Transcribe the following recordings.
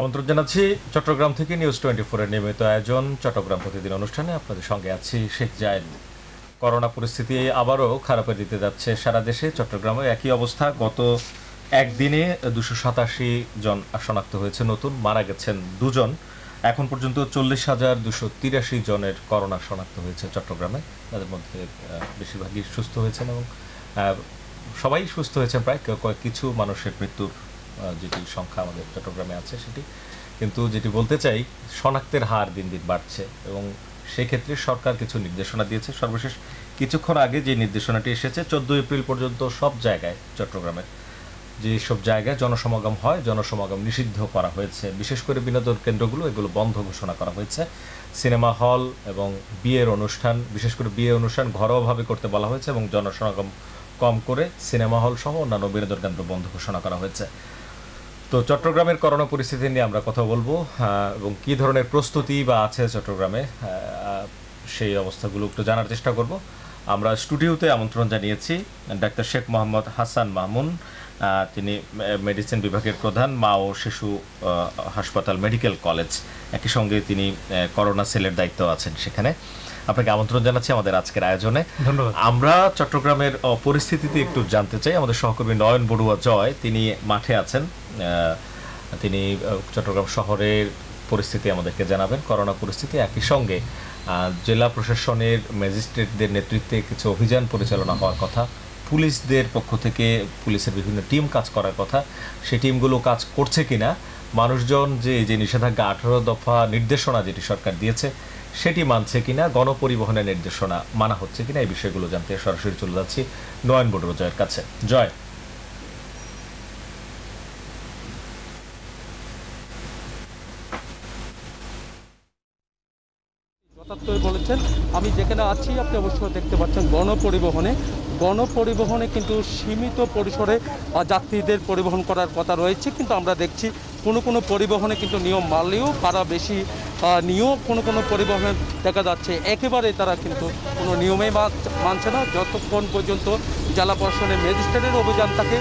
আমন্ত্রণ জানাচ্ছি চট্টগ্রাম থেকে নিউজ টোয়েন্টি ফোরের নিয়মিত আয়োজন চট্টগ্রাম প্রতিদিন অনুষ্ঠানে। আপনাদের সঙ্গে আছি শেখ জায়েদ করোনা পরিস্থিতি আবারও খারাপের দিতে যাচ্ছে সারা দেশে। চট্টগ্রামে একই অবস্থা। গত একদিনে দুশো সাতাশি জন শনাক্ত হয়েছে নতুন। মারা গেছেন দুজন। এখন পর্যন্ত চল্লিশ হাজার দুশো তিরাশি জনের করোনা শনাক্ত হয়েছে চট্টগ্রামে। তাদের মধ্যে বেশিরভাগই সুস্থ হয়েছেন এবং সবাই সুস্থ হয়েছেন। প্রায় কিছু মানুষের মৃত্যুর যেটি সংখ্যা আমাদের চট্টগ্রামে আছে সেটি। কিন্তু যেটি বলতে চাই, শনাক্তের হার দিন দিন বাড়ছে এবং সেক্ষেত্রে সরকার কিছু নির্দেশনা দিয়েছে। সর্বশেষ কিছুক্ষণ আগে যে নির্দেশনাটি এসেছে চোদ্দ এপ্রিল পর্যন্ত সব জায়গায় চট্টগ্রামের যে সব জায়গায় জনসমাগম হয়, জনসমাগম নিষিদ্ধ করা হয়েছে। বিশেষ করে বিনোদন কেন্দ্রগুলো এগুলো বন্ধ ঘোষণা করা হয়েছে। সিনেমা হল এবং বিয়ের অনুষ্ঠান, বিশেষ করে বিয়ে অনুষ্ঠান ঘরোয়াভাবে করতে বলা হয়েছে এবং জনসমাগম কম করে সিনেমা হল সহ অন্যান্য বিনোদন কেন্দ্র বন্ধ ঘোষণা করা হয়েছে। তো চট্টগ্রামের করোনা পরিস্থিতি নিয়ে আমরা কথা বলব এবং কি ধরনের প্রস্তুতি বা আছে চট্টগ্রামে সেই অবস্থাগুলো একটু জানার চেষ্টা করব। আমরা স্টুডিওতে আমন্ত্রণ জানিয়েছি ডাক্তার শেখ মোহাম্মদ হাসান আহ, তিনি মেডিসিন বিভাগের প্রধান মা ও শিশু হাসপাতাল মেডিকেল কলেজ। একই সঙ্গে তিনি করোনা সেলের দায়িত্ব আছেন সেখানে। আপনাকে আমন্ত্রণ জানাচ্ছি আমাদের আজকের আয়োজনে। ধন্যবাদ। আমরা চট্টগ্রামের পরিস্থিতিতে একটু জানতে চাই। আমাদের সহকর্মী নয়ন বড়ুয়া জয় তিনি মাঠে আছেন। তিনি চট্টগ্রাম শহরের পরিস্থিতি আমাদেরকে জানাবেন। করোনা পরিস্থিতি একই সঙ্গে জেলা প্রশাসনের ম্যাজিস্ট্রেটদের নেতৃত্বে কিছু অভিযান পরিচালনা হওয়ার কথা পুলিশদের পক্ষ থেকে পুলিশের বিভিন্ন টিম কাজ করার কথা সেই টিমগুলো কাজ করছে কিনা মানুষজন যে যে নিষেধাজ্ঞা আঠারো দফা নির্দেশনা যেটি সরকার দিয়েছে সেটি মানছে কিনা গণপরিবহনের নির্দেশনা, মানা হচ্ছে কিনা এই বিষয়গুলো জানতে সরাসরি চলে যাচ্ছি নয়ন বড়ুয়া জয়ের কাছে। জয়। বলেছেন, আমি যেখানে আছি, আপনি অবশ্যই দেখতে পাচ্ছেন গণপরিবহনে। গণপরিবহনে কিন্তু সীমিত পরিসরে যাত্রীদের পরিবহন করার কথা রয়েছে, কিন্তু আমরা দেখছি কোনো কোনো পরিবহনে কিন্তু নিয়ম মানলেও তারা বেশি নিয়েও কোনো কোনো পরিবহনে দেখা যাচ্ছে। একেবারে তারা কিন্তু কোনো নিয়মে মানছে না। যতক্ষণ পর্যন্ত জেলা প্রশাসনের ম্যাজিস্ট্রেটের অভিযান থাকে,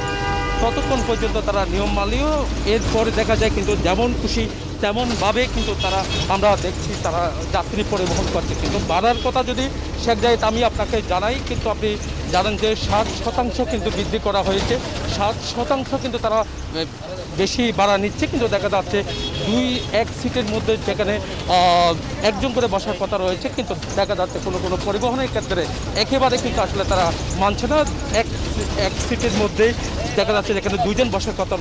ততক্ষণ পর্যন্ত তারা নিয়ম মানলেও এরপরে দেখা যায় কিন্তু যেমন খুশি, তেমনভাবে কিন্তু তারা, আমরা দেখছি তারা যাত্রী পরিবহন করছে। কিন্তু বাড়ার কথা যদি শেখ জাহিদ, আমি আপনাকে জানাই, কিন্তু আপনি জানেন যে ষাট শতাংশ কিন্তু বৃদ্ধি করা হয়েছে। ষাট শতাংশ কিন্তু তারা বেশি ভাড়া নিচ্ছে, কিন্তু দেখা যাচ্ছে দুই, এক সিটের মধ্যে যেখানে একজন করে বসার কথা রয়েছে, কিন্তু দেখা যাচ্ছে কোনো কোনো পরিবহনের ক্ষেত্রে একেবারে কিন্তু আসলে তারা মানছে না। এক এক সিটের মধ্যেই দেখা যাচ্ছে যেখানে দুজন বসার কথা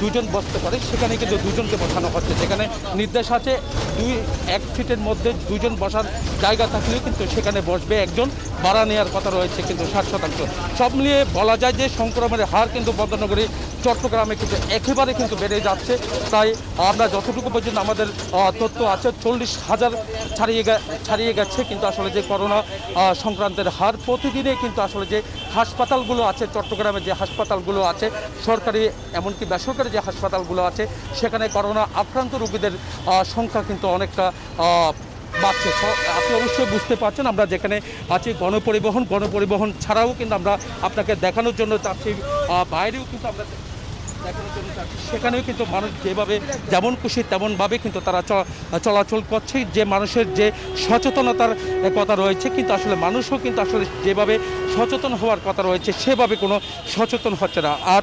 দুজন বসতে পারে, সেখানে কিন্তু দুজনকে বসানো হচ্ছে। যেখানে নির্দেশ আছে দুই, এক ফিটের মধ্যে দুজন বসার জায়গা থাকলেও কিন্তু সেখানে বসবে একজন। ভাড়া নেওয়ার কথা রয়েছে কিন্তু ষাট শতাংশ। সব মিলিয়ে বলা যায় যে সংক্রমণের হার কিন্তু বন্দনগরী চট্টগ্রামে কিন্তু একেবারে কিন্তু বেড়ে যাচ্ছে। তাই আমরা যতটুকু পর্যন্ত আমাদের তথ্য আছে, চল্লিশ হাজার ছাড়িয়ে ছাড়িয়ে গেছে কিন্তু আসলে যে করোনা সংক্রান্তের হার। প্রতিদিনে কিন্তু আসলে যে হাসপাতালগুলো আছে চট্টগ্রামে যে হাসপাতালগুলো আছে, সরকারি এমনকি বেসরকারি যে হাসপাতালগুলো আছে, সেখানে করোনা আক্রান্ত রোগীদের সংখ্যা কিন্তু অনেকটা বাড়ছে। আপনি অবশ্যই বুঝতে পারছেন, আমরা যেখানে আছি গণপরিবহন গণপরিবহন ছাড়াও কিন্তু আমরা আপনাকে দেখানোর জন্য চাচ্ছি বাইরেও কিন্তু আমরা সেখানেও কিন্তু মানুষ যেভাবে যেমন খুশি তেমনভাবে কিন্তু তারা চলাচল করছে। যে মানুষের যে সচেতনতার কথা রয়েছে, কিন্তু আসলে মানুষও কিন্তু আসলে যেভাবে সচেতন হওয়ার কথা রয়েছে, সেভাবে কোনো সচেতন হচ্ছে না। আর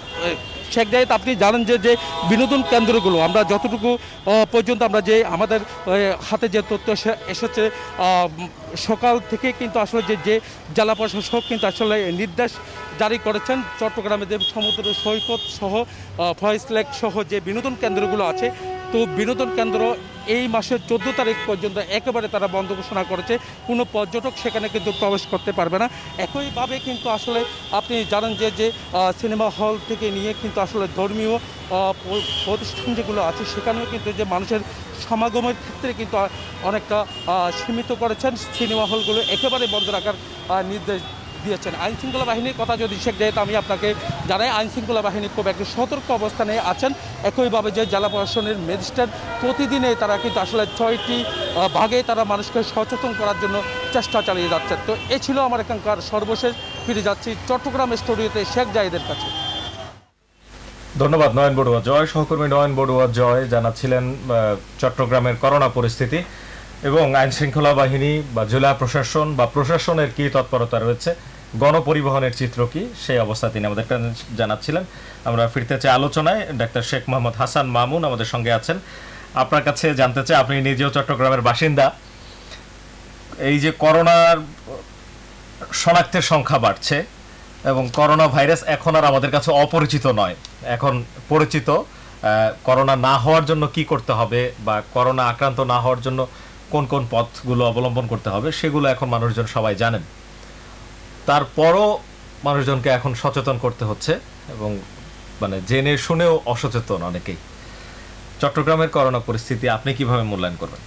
শেখ জাহিদ, আপনি জানেন যে যে বিনোদন কেন্দ্রগুলো, আমরা যতটুকু পর্যন্ত আমরা যে আমাদের হাতে যে তথ্য এসেছে সকাল থেকে কিন্তু আসলে যে যে জেলা প্রশাসক কিন্তু আসলে নির্দেশ জারি করেছেন, চট্টগ্রামে যে সমুদ্র সৈকত সহ ফয়েস লেক সহ যে বিনোদন কেন্দ্রগুলো আছে, তো বিনোদন কেন্দ্র এই মাসের চোদ্দ তারিখ পর্যন্ত একেবারে তারা বন্ধ ঘোষণা করেছে। কোনো পর্যটক সেখানে কিন্তু প্রবেশ করতে পারবে না। একইভাবে কিন্তু আসলে আপনি জানেন যে যে সিনেমা হল থেকে নিয়ে কিন্তু আসলে ধর্মীয় প্রতিষ্ঠান যেগুলো আছে, সেখানেও কিন্তু যে মানুষের সমাগমের ক্ষেত্রে কিন্তু অনেকটা সীমিত করেছেন। সিনেমা হলগুলো একেবারে বন্ধ রাখার নির্দেশ দিয়েছেন আইন শৃঙ্খলা বাহিনীর কথা যদি শেখ যেহেতু আমি আপনাকে জানাই আইন শৃঙ্খলা বাহিনী খুব একটি সতর্ক অবস্থানে আছেন। একইভাবে যে জেলা প্রশাসনের ম্যাজিস্ট্রেট প্রতিদিনে তারা কিন্তু আসলে ছয়টি ভাগে তারা মানুষকে সচেতন করার জন্য চেষ্টা চালিয়ে যাচ্ছেন। তো এ ছিল আমার এখানকার সর্বশেষ। ফিরে যাচ্ছি চট্টগ্রাম স্টুডিওতে শেখ জাহিদের কাছে। ধন্যবাদ, নয়ন বড়ুয়া জয়। সহকর্মী নয়ন বড়ুয়া জয় জানাচ্ছিলেন চট্টগ্রামের করোনা পরিস্থিতি। এবং আইন শৃঙ্খলা বাহিনী বা জেলা প্রশাসন বা প্রশাসনের কি তৎপরতা রয়েছে, গণপরিবহনের চিত্র কি, সেই অবস্থা তিনি আমাদের জানাচ্ছিলেন। আমরা ফিরতে চাই আলোচনায়। ডাক্তার শেখ মোহাম্মদ হাসান মামুন আমাদের সঙ্গে আছেন। আপনার কাছে জানতে চাই, আপনি নিজেও চট্টগ্রামের বাসিন্দা। এই যে করোনার শনাক্তের সংখ্যা বাড়ছে এবং করোনা ভাইরাস এখন আর আমাদের কাছে অপরিচিত নয়। এখন পরিচিত করোনা না হওয়ার জন্য কি করতে হবে বা করোনা আক্রান্ত না হওয়ার জন্য কোন কোন পথগুলো অবলম্বন করতে হবে, সেগুলো এখন মানুষজন সবাই জানেন। তারপরও মানুষজনকে এখন সচেতন করতে হচ্ছে এবং মানে জেনে শুনেও অসচেতন অনেকেই। চট্টগ্রামের করোনা পরিস্থিতি আপনি কীভাবে মূল্যায়ন করবেন?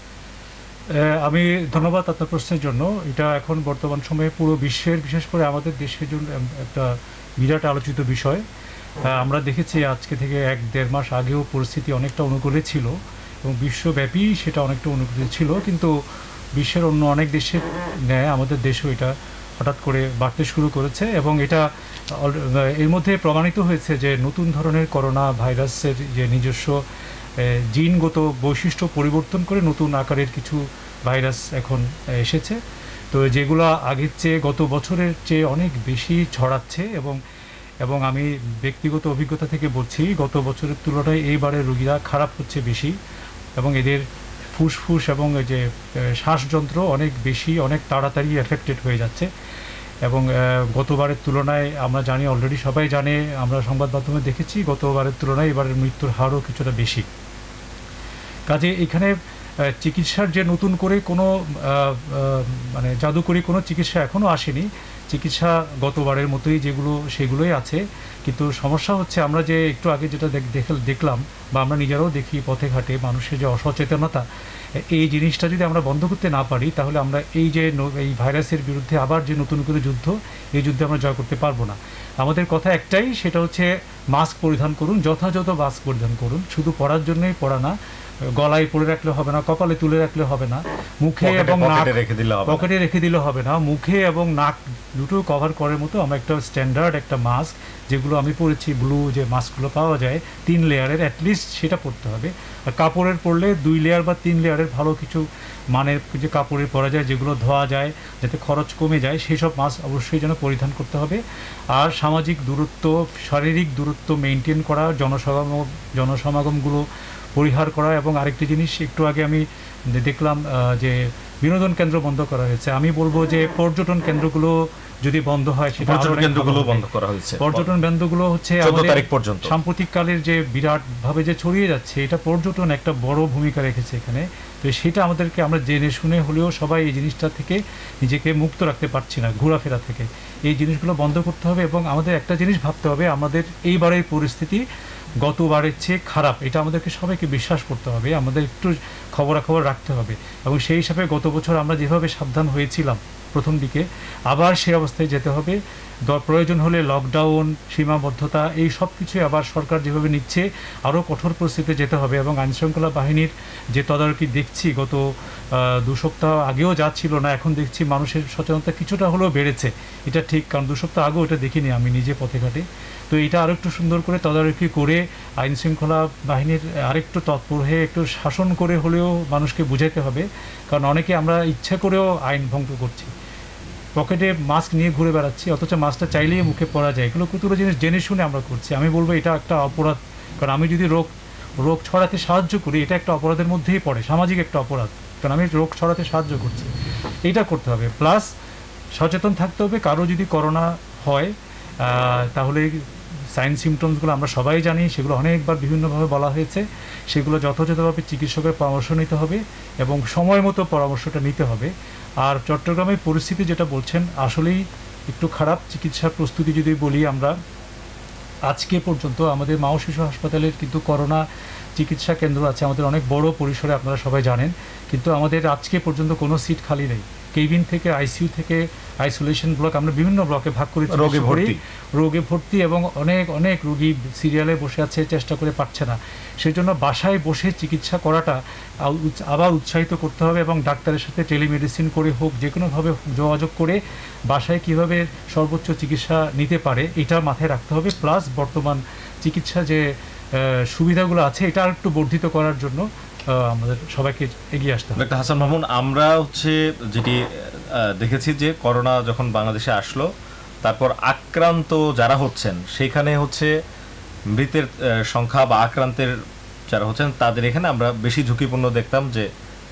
আমি ধন্যবাদ আপনার প্রশ্নের জন্য। এটা এখন বর্তমান সময়ে পুরো বিশ্বের, বিশেষ করে আমাদের দেশের জন্য একটা বিরাট আলোচিত বিষয়। আমরা দেখেছি আজকে থেকে এক দেড় মাস আগেও পরিস্থিতি অনেকটা অনুকূলে ছিল। এবং বিশ্বব্যাপী সেটা অনেকটা অনুকূলে ছিল, কিন্তু বিশ্বের অন্য অনেক দেশের ন্যায় আমাদের দেশও এটা হঠাৎ করে বাড়তে শুরু করেছে এবং এটা এর মধ্যে প্রমাণিত হয়েছে যে নতুন ধরনের করোনা ভাইরাসের যে নিজস্ব জিনগত বৈশিষ্ট্য পরিবর্তন করে নতুন আকারের কিছু ভাইরাস এখন এসেছে। তো যেগুলো আগের চেয়ে গত বছরের চেয়ে অনেক বেশি ছড়াচ্ছে এবং এবং আমি ব্যক্তিগত অভিজ্ঞতা থেকে বলছি, গত বছরের তুলনায় এইবারে রোগীরা খারাপ হচ্ছে বেশি। এবং এদের ফুসফুস এবং যে শ্বাসযন্ত্র অনেক বেশি, অনেক তাড়াতাড়ি এফেক্টেড হয়ে যাচ্ছে। এবং গতবারের তুলনায় আমরা জানি অলরেডি সবাই জানে, আমরা সংবাদ মাধ্যমে দেখেছি, গতবারের তুলনায় এবারের মৃত্যুর হারও কিছুটা বেশি। কাজে এখানে চিকিৎসার যে নতুন করে কোনো মানে জাদুকরি কোনো চিকিৎসা এখনও আসেনি। চিকিৎসা গতবারের মতোই যেগুলো, সেগুলোই আছে। কিন্তু সমস্যা হচ্ছে আমরা যে একটু আগে যেটা দেখ- দেখ- দেখলাম বা আমরা নিজেরাও দেখি পথে ঘাটে মানুষের যে অসচেতনতা, এই জিনিসটা যদি আমরা বন্ধ করতে না পারি, তাহলে আমরা এই যে এই ভাইরাসের বিরুদ্ধে আবার যে নতুন করে যুদ্ধ, এই যুদ্ধে আমরা জয় করতে পারব না। আমাদের কথা একটাই, সেটা হচ্ছে মাস্ক পরিধান করুন, যথাযথ মাস্ক পরিধান করুন। শুধু পরার জন্যই পড়া না গলায় পরে রাখলে হবে না কপালে তুলে রাখলে হবে না মুখে এবং নাক পকেটে রেখে দিলে হবে না। পকেটে রেখে দিলে হবে না মুখে এবং নাক দুটো কভার করার মতো আমরা একটা স্ট্যান্ডার্ড একটা মাস্ক যেগুলো আমি পরেছি ব্লু যে মাস্কগুলো পাওয়া যায় তিন লেয়ারের অ্যাটলিস্ট সেটা পরতে হবে আর কাপড়ের পরলে দুই লেয়ার বা তিন লেয়ারের ভালো কিছু মানের যে কাপড়ের পরা যায় যেগুলো ধোয়া যায় যাতে খরচ কমে যায় সেই সব মাস্ক অবশ্যই যেন পরিধান করতে হবে আর সামাজিক দূরত্ব শারীরিক দূরত্ব মেনটেন করা জনসমাগম জনসমাগমগুলো পরিহার করা এবং আরেকটি জিনিস, একটু আগে আমি দেখলাম যে বিনোদন কেন্দ্র বন্ধ করা হয়েছে। আমি বলব যে পর্যটন কেন্দ্রগুলো যদি বন্ধ হয় সেটা পর্যটন কেন্দ্রগুলো বন্ধ করা হয়েছে। পর্যটন কেন্দ্রগুলো হচ্ছে 14 আমাদের তারিখ পর্যন্ত। সাম্প্রতিক কালের যে বিরাট ভাবে যে ছড়িয়ে যাচ্ছে এটা পর্যটন একটা বড় ভূমিকা রেখেছে এখানে। তো সেটা আমাদেরকে আমরা জেনে শুনে হলেও সবাই এই জিনিসটা থেকে নিজেকে মুক্ত রাখতে পারছি না ঘোরাফেরা থেকে। এই জিনিসগুলো বন্ধ করতে হবে এবং আমাদের একটা জিনিস ভাবতে হবে আমাদের এইবারের পরিস্থিতি গতবারের চেয়ে খারাপ। এটা আমাদেরকে সবাইকে বিশ্বাস করতে হবে আমাদের একটু খবরাখবর রাখতে হবে। এবং সেই হিসাবে গত বছর আমরা যেভাবে সাবধান হয়েছিলাম প্রথম দিকে। আবার সে অবস্থায় যেতে হবে। প্রয়োজন হলে লকডাউন, সীমাবদ্ধতা, এই সব কিছুই আবার সরকার যেভাবে নিচ্ছে, আরও কঠোর পরিস্থিতিতে যেতে হবে এবং আইনশৃঙ্খলা বাহিনীর যে তদারকি দেখছি, গত দু সপ্তাহ আগেও যা ছিল না, এখন দেখছি মানুষের সচেতনতা কিছুটা হলেও বেড়েছে। এটা ঠিক, কারণ দু সপ্তাহ আগেও এটা দেখিনি আমি নিজে পথে ঘাটে। তো এটা আরও একটু সুন্দর করে তদারকি করে আইন শৃঙ্খলা বাহিনীর আরেকটু তৎপর হয়ে একটু শাসন করে হলেও মানুষকে বুঝাতে হবে। কারণ অনেকে আমরা ইচ্ছা করেও আইন ভঙ্গ করছি। পকেটে মাস্ক নিয়ে ঘুরে বেড়াচ্ছি, অথচ মাস্কটা চাইলেই মুখে পরা যায়। এগুলো কতগুলো জিনিস জেনে শুনে আমরা করছি। আমি বলব এটা একটা অপরাধ। কারণ আমি যদি রোগ রোগ ছড়াতে সাহায্য করি, এটা একটা অপরাধের মধ্যেই পড়ে, সামাজিক একটা অপরাধ। কারণ আমি রোগ ছড়াতে সাহায্য করছি। এটা করতে হবে। প্লাস সচেতন থাকতে হবে। কারও যদি করোনা হয় তাহলে সাইন সিমটমসগুলো আমরা সবাই জানি, সেগুলো অনেকবার বিভিন্নভাবে বলা হয়েছে। সেগুলো যথাযথভাবে চিকিৎসকের পরামর্শ নিতে হবে এবং সময় মতো পরামর্শটা নিতে হবে। আর চট্টগ্রামের পরিস্থিতি যেটা বলছেন, আসলেই একটু খারাপ। চিকিৎসার প্রস্তুতি যদি বলি আমরা, আজকে পর্যন্ত আমাদের মাও শিশু হাসপাতালের কিন্তু করোনা চিকিৎসা কেন্দ্র আছে আমাদের অনেক বড় পরিসরে আপনারা সবাই জানেন কিন্তু আমাদের আজকে পর্যন্ত কোনো সিট খালি নেই। কেবিন থেকে আইসিইউ থেকে আইসোলেশন ব্লক আমরা বিভিন্ন ব্লকে ভাগ করে রোগে ভর্তি। রোগে ভর্তি এবং অনেক অনেক রোগী সিরিয়ালে বসে আছে চেষ্টা করে পাচ্ছে না। সেই জন্য বাসায় বসে চিকিৎসা করাটা আবার উৎসাহিত করতে হবে এবং ডাক্তারের সাথে টেলিমেডিসিন করে হোক যে কোনোভাবে যোগাযোগ করে বাসায় কীভাবে সর্বোচ্চ চিকিৎসা নিতে পারে এটা মাথায় রাখতে হবে। প্লাস বর্তমান চিকিৎসা যে সুবিধাগুলো আছে, এটা আর একটু বর্ধিত করার জন্য আমাদের সবাইকে এগিয়ে আসতে হবে। হাসান মামুন, আমরা হচ্ছে যেটি দেখেছি যে করোনা যখন বাংলাদেশে আসলো, তারপর আক্রান্ত যারা হচ্ছেন, সেখানে হচ্ছে মৃতের সংখ্যা বা আক্রান্তের যারা হচ্ছেন, তাদের এখানে আমরা বেশি ঝুঁকিপূর্ণ দেখতাম যে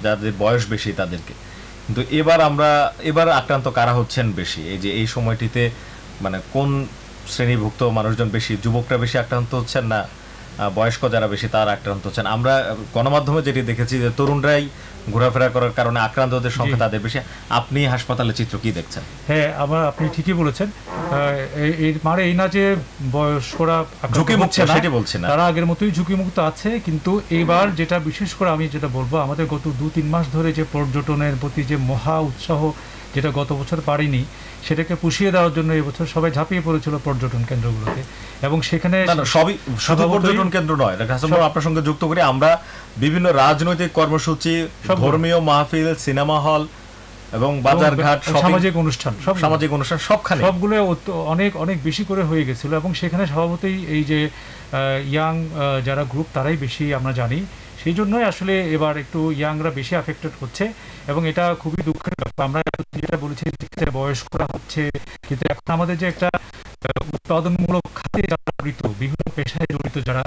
যাদের বয়স বেশি তাদেরকে। কিন্তু এবার আমরা, এবার আক্রান্ত কারা হচ্ছেন বেশি? এই যে এই সময়টিতে মানে কোন শ্রেণীভুক্ত মানুষজন বেশি, যুবকরা বেশি আক্রান্ত হচ্ছেন না বয়স্ক যারা বেশি তারা আক্রান্ত হচ্ছেন। আমরা গণমাধ্যমে যেটি দেখেছি যে তরুণরাই ঘোরাফেরা করার কারণে আক্রান্তদের সংখ্যা তাদের বেশি। আপনি হাসপাতালের চিত্র কি দেখছেন? হ্যাঁ আমার আপনি ঠিকই বলেছেন। মানে এই না যে বয়স্করা ঝুঁকিমুক্ত সেটি বলছি না। তারা আগের মতোই ঝুঁকিমুক্ত আছে কিন্তু এবার যেটা বিশেষ করে আমি যেটা বলব আমাদের গত দু তিন মাস ধরে যে পর্যটনের প্রতি যে মহা উৎসাহ যেটা গত বছর পারিনি সেটাকে পুষিয়ে দেওয়ার জন্য এবছর সবাই ঝাঁপিয়ে পড়েছিল পর্যটন কেন্দ্রগুলোতে। এবং সেখানে সবই শুধু পর্যটন কেন্দ্র নয়। আপনার সঙ্গে যুক্ত করি। আমরা বিভিন্ন রাজনৈতিক কর্মসূচি। ধর্মীয় মাহফিল সিনেমা হল এবং বাজারঘাট সামাজিক অনুষ্ঠান সব সামাজিক অনুষ্ঠান সবখানে। সবগুলো অনেক অনেক বেশি করে হয়ে গেছিল। এবং সেখানে স্বভাবতই এই যে ইয়াং যারা গ্রুপ তারাই বেশি আমরা জানি। সেই জন্যই আসলে এবার একটু ইয়াংরা বেশি আফেক্টেড হচ্ছে এবং এটা খুবই দুঃখের ব্যাপার। আমরা যেটা বলেছি বয়স্করা হচ্ছে কিন্তু এখন আমাদের যে একটা উৎপাদনমূলক খাতে যারা জড়িত বিভিন্ন পেশায় জড়িত যারা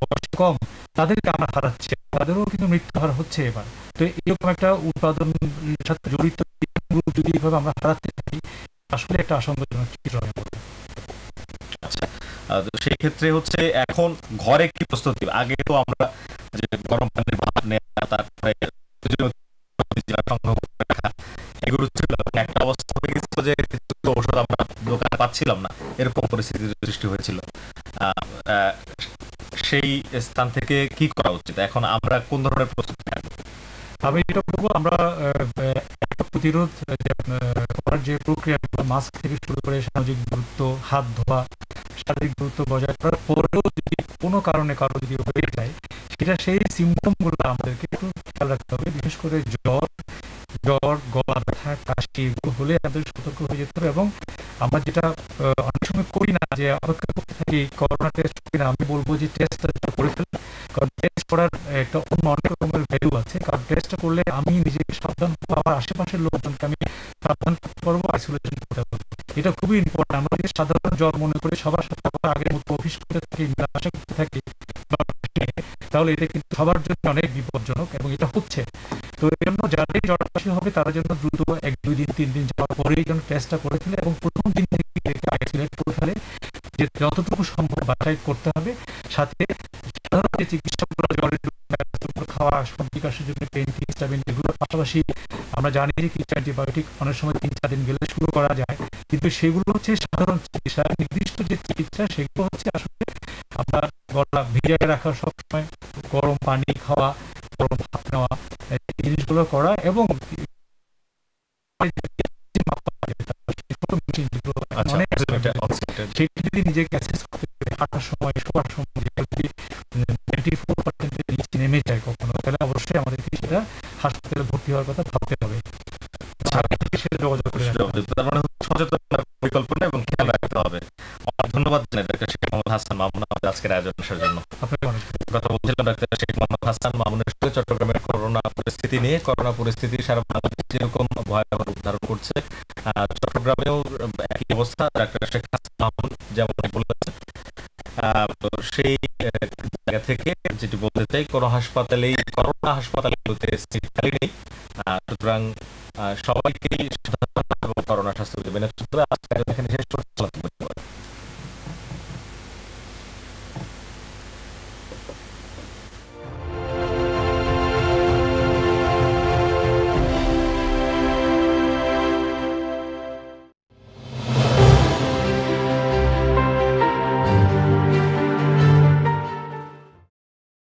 বয়স কম তাদেরকে আমরা হারাচ্ছি। তাদেরও কিন্তু মৃত্যু হার হচ্ছে এবার। তো এরকম একটা উৎপাদন সাথে জড়িত যদি এইভাবে আমরা হারাতে থাকি আসলে একটা আশঙ্কাজনক চিত্র হয়ে পড়বে। আহ, সেই ক্ষেত্রে হচ্ছে এখন ঘরে কি প্রস্তুতি? আগে তো আমরা যে গরম পানির ভাত নেওয়া তারপরে এগুলো ছিল। একটা অবস্থা হয়ে গেছিল যে ঔষধ আমরা দোকানে পাচ্ছিলাম না। এরকম পরিস্থিতির সৃষ্টি হয়েছিল। সেই স্থান থেকে কি করা উচিত? এখন আমরা কোন ধরনের প্রস্তুতি আমি যেটা বলব, আমরা একটা প্রতিরোধ করার যে প্রক্রিয়া মাস্ক থেকে শুরু করে সামাজিক দূরত্ব, হাত ধোয়া, শারীরিক দূরত্ব বজায় করার পরেও যদি কোনো কারণে কারও যদি হয়ে যায় সেটা সেই সিমটমগুলো আমাদেরকে একটু খেয়াল রাখতে হবে, বিশেষ করে জ্বর জ্বর, গলা ব্যথা, কাশি, এগুলো হলে আমাদের সতর্ক হয়ে যেতে হবে এবং আমরা যেটা অনেক সময় করি না যে অপেক্ষা করতে থাকি, করোনা টেস্ট করি না আমি বলব যে টেস্ট করে ফেলি কারণ টেস্ট করার একটা অন্য অনেক রকমের ভ্যালু আছে। কারণ টেস্ট করলে আমি নিজেকে সাবধান করব আমার আশেপাশের লোকজনকে আমি সাবধান করতে পারব আইসোলেশন করতে পারব। এটা খুবই ইম্পর্টেন্ট আমরা যদি সাধারণ জ্বর মনে করে সবার সাথে আগের মতো অফিস করতে থাকি মেলামেশা করতে থাকি তাহলে এটা কিন্তু সবার জন্য অনেক বিপজ্জনক এবং এটা হচ্ছে। তো এই জন্য যারাই জ্বরকাশি হবে, তারা যেন দ্রুত এক, দুই দিন, তিন দিন যাওয়ার পরেই যেন টেস্টটা করে ফেলে এবং প্রথম দিন থেকে আইসোলেট করে ফেলে যে যতটুকু সম্ভব বাছাই করতে হবে। সাথে সাধারণ যে চিকিৎসকরা জ্বরের খাওয়া সর্দি কাশির জন্য পেন হিস্টামিন এগুলোর পাশাপাশি আমরা জানি যে কিছু অ্যান্টিবায়োটিক অনেক সময় তিন, চার দিন গেলে শুরু করা যায়। কিন্তু সেগুলো হচ্ছে সাধারণ চিকিৎসা, নির্দিষ্ট যে চিকিৎসা সেগুলো হচ্ছে আসলে আপনার গলা ভিজায় রাখা সবসময় গরম পানি খাওয়া গরম ভাত নেওয়া এই জিনিসগুলো করা এবং আচ্ছা অনেক এটা oxygen। সেটি যদি নিজেকে অ্যাসেস করতে হাঁটার সময় শোয়ার সময় যদি টোয়েন্টি ফোর পার্সেন্টের নিচে নেমে যায় কখনো তাহলে অবশ্যই আমাদেরকে সেটা হাসপাতালে ভর্তি হওয়ার কথা ভাবতে হবে। সেটা যোগাযোগ করে তার মানে হচ্ছে পরিকল্পনা এবং খেয়াল রাখতে হবে। ধন্যবাদ জানাই ডাক্তার হাসান মামুন আমাদের আজকের আয়োজন আসার জন্য। কথা বলছিলাম ডাক্তার শেখ মোহাম্মদ হাসান মামুনের সঙ্গে চট্টগ্রামের করোনা পরিস্থিতি নিয়ে। করোনা পরিস্থিতি সারা বাংলাদেশ যেরকম ভয়াবহ রূপ ধারণ করছে চট্টগ্রামেও একই অবস্থা। ডাক্তার শেখ হাসান মামুন যেমন বলেছেন সেই জায়গা থেকে যেটি বলতে চাই কোনো হাসপাতালেই করোনা হাসপাতালগুলোতে সিট খালি নেই। সুতরাং আহ, সবাইকেই করোনা স্বাস্থ্য মেনে চলতে হবে আজকে এখানে শেষ করতে